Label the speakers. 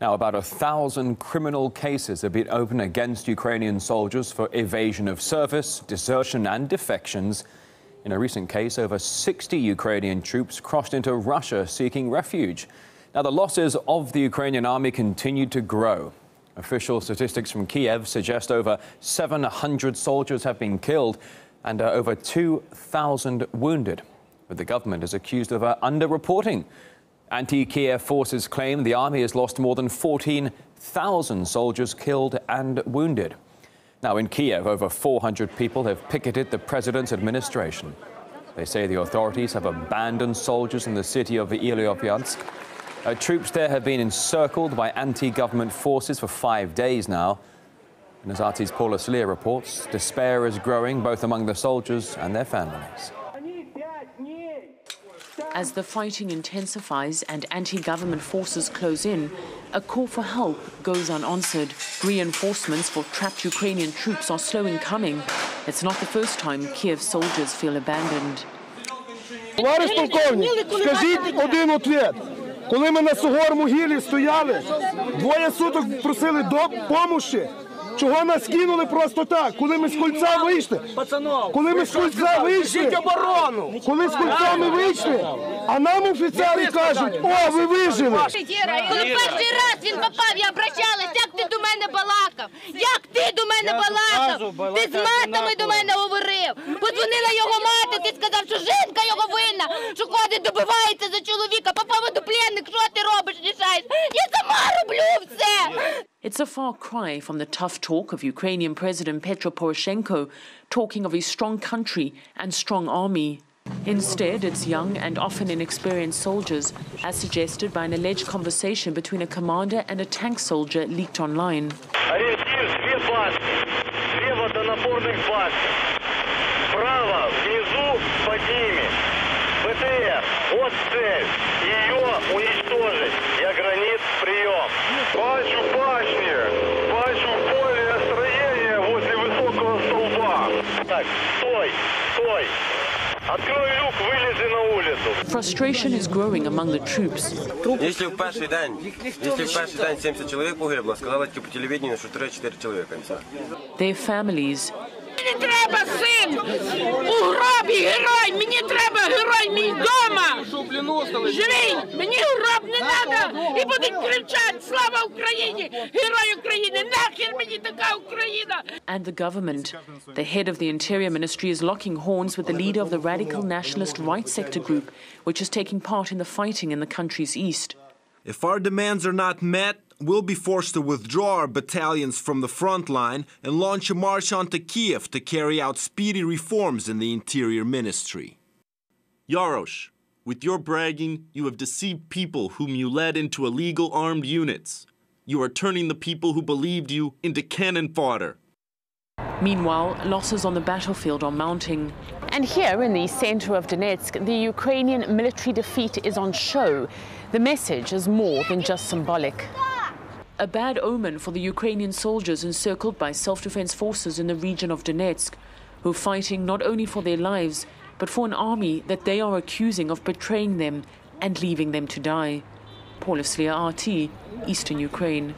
Speaker 1: Now, about a thousand criminal cases have been opened against Ukrainian soldiers for evasion of service, desertion, and defections. In a recent case, over 60 Ukrainian troops crossed into Russia seeking refuge. Now, the losses of the Ukrainian army continue to grow. Official statistics from Kiev suggest over 700 soldiers have been killed and uh, over 2,000 wounded. But the government is accused of uh, underreporting. Anti Kiev forces claim the army has lost more than 14,000 soldiers killed and wounded. Now, in Kiev, over 400 people have picketed the president's administration. They say the authorities have abandoned soldiers in the city of Ilovaisk. Uh, troops there have been encircled by anti government forces for five days now. And as RT's Paula Slier reports, despair is growing both among the soldiers and their families.
Speaker 2: As the fighting intensifies and anti-government forces close in, a call for help goes unanswered. Reinforcements for trapped Ukrainian troops are slow in coming. It's not the first time Kiev soldiers feel abandoned.
Speaker 3: Товариш полковник, скажіть один ответ. Коли ми на Сугор-Могилі стояли, двоє суток просили допомоги. Чого нас кинули просто так? Коли ми з кольця вийшли, коли ми з кольця вийшли,
Speaker 4: оборону!
Speaker 3: коли з кольця ми вийшли, а нам офіцери кажуть, о, ви вижили.
Speaker 5: Коли перший раз він попав, я обращалась, як ти до мене балакав? Як ти до мене балакав? Ти з матами до мене говорив. Подзвонила його мати, ти сказав, що жінка його винна, що ходить, добивається за чоловіка. По поводу пленник, що ти робиш,
Speaker 2: It's a far cry from the tough talk of Ukrainian President Petro Poroshenko talking of a strong country and strong army. Instead, it's young and often inexperienced soldiers, as suggested by an alleged conversation between a commander and a tank soldier leaked online.
Speaker 6: Так, стой, стой. Открой люк, вылези на улицу.
Speaker 2: Frustration is growing among the troops.
Speaker 7: Якщо в перший день, якщо в перший день 70 чоловік погибло, сказали тільки по телевидению, що 3-4 чоловіка. і все.
Speaker 2: Their families
Speaker 4: Мені треба син! У гробі герой! Мені треба герой мій вдома! Живий! Мені гроб не треба! І будуть кричати Слава Україні! Герой України! Нахер мені така Україна!
Speaker 2: and the government. The head of the Interior Ministry is locking horns with the leader of the radical nationalist right sector group, which is taking part in the fighting in the country's east.
Speaker 8: If our demands are not met, we'll be forced to withdraw our battalions from the front line and launch a march onto Kiev to carry out speedy reforms in the Interior Ministry. Yarosh, with your bragging, you have deceived people whom you led into illegal armed units. You are turning the people who believed you into cannon fodder.
Speaker 2: Meanwhile, losses on the battlefield are mounting.
Speaker 9: And here in the center of Donetsk, the Ukrainian military defeat is on show. The message is more than just symbolic.
Speaker 2: A bad omen for the Ukrainian soldiers encircled by self defense forces in the region of Donetsk, who are fighting not only for their lives, but for an army that they are accusing of betraying them and leaving them to die. Paula Slier, RT, Eastern Ukraine.